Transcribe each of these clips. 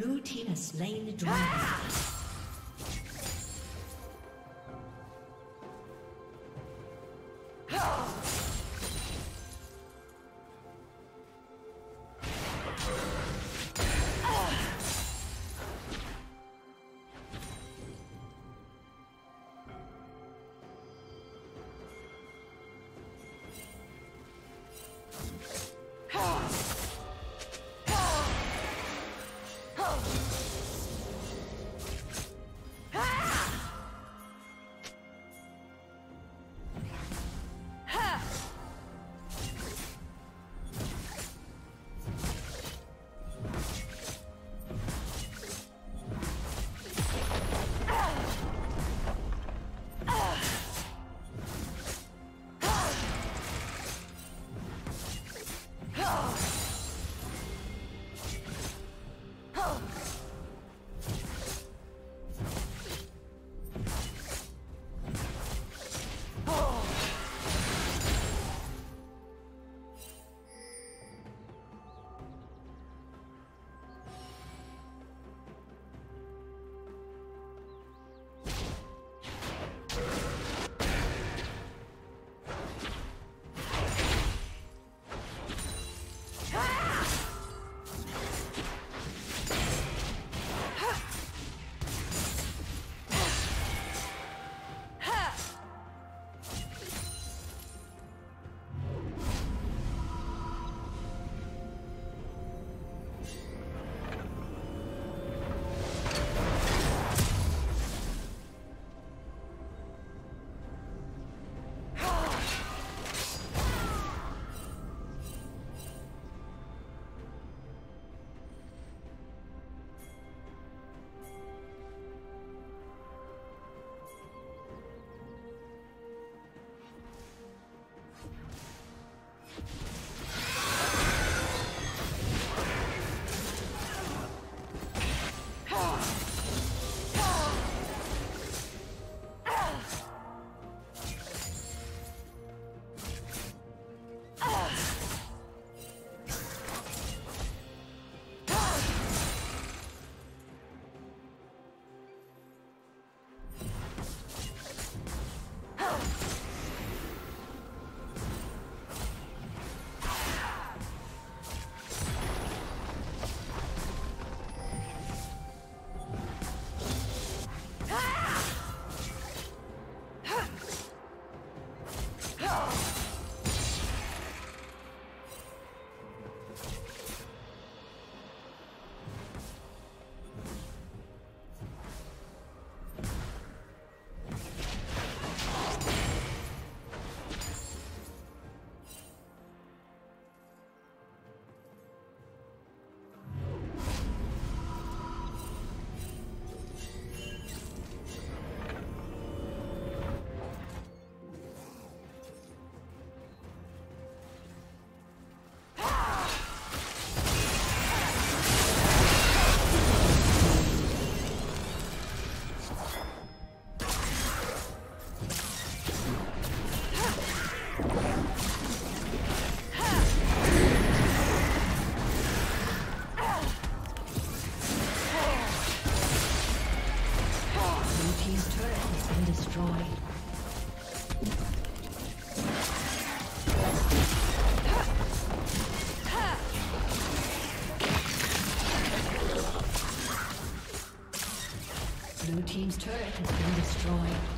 Blue team has slain the dragon. Ah! destroyed.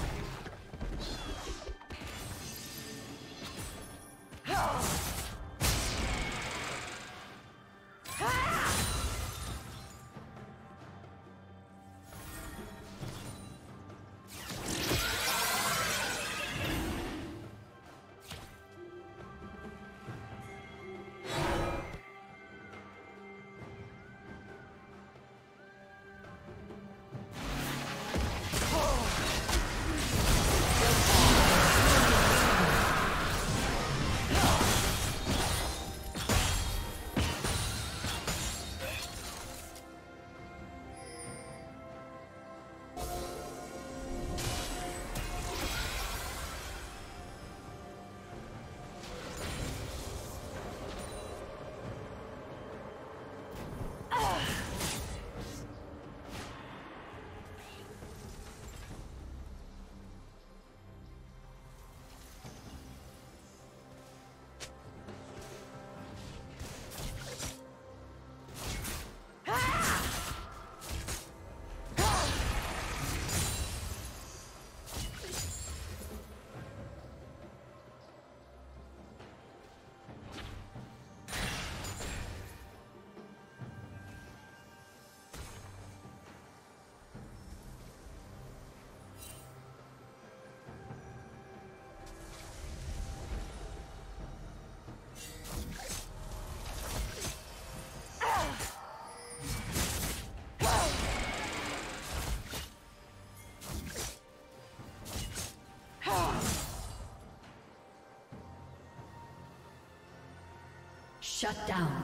Shut down.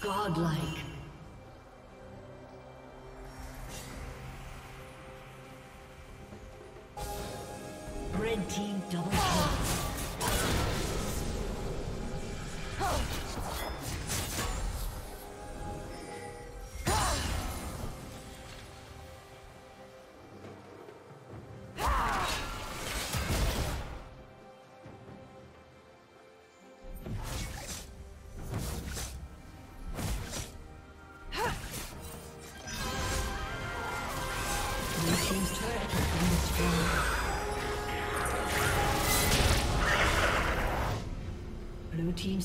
Godlike.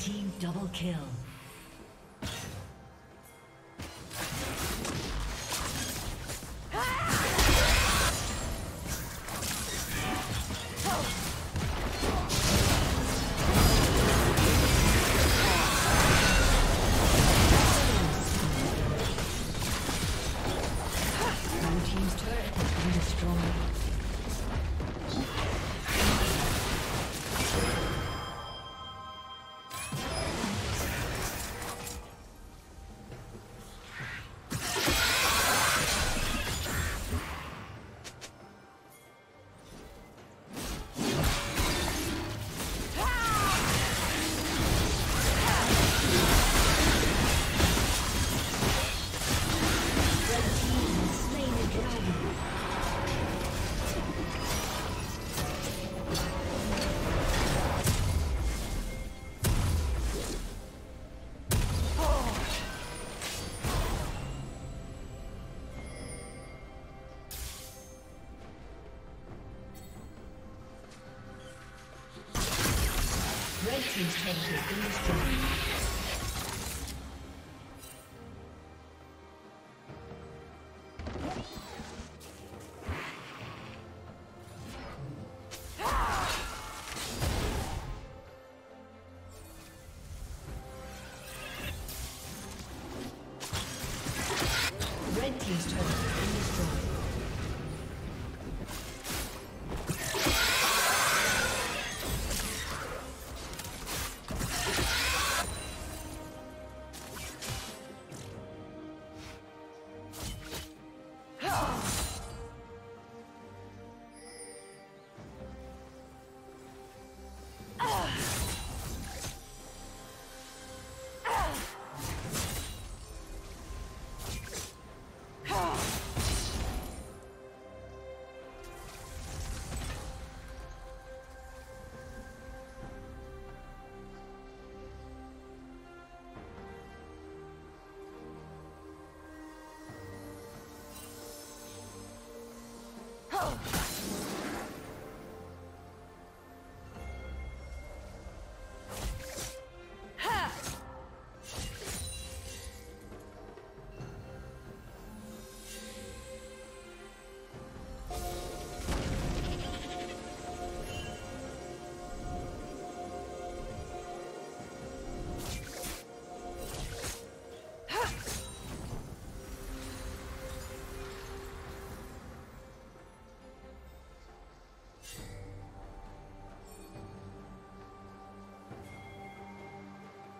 Team double kill.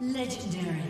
Legendary.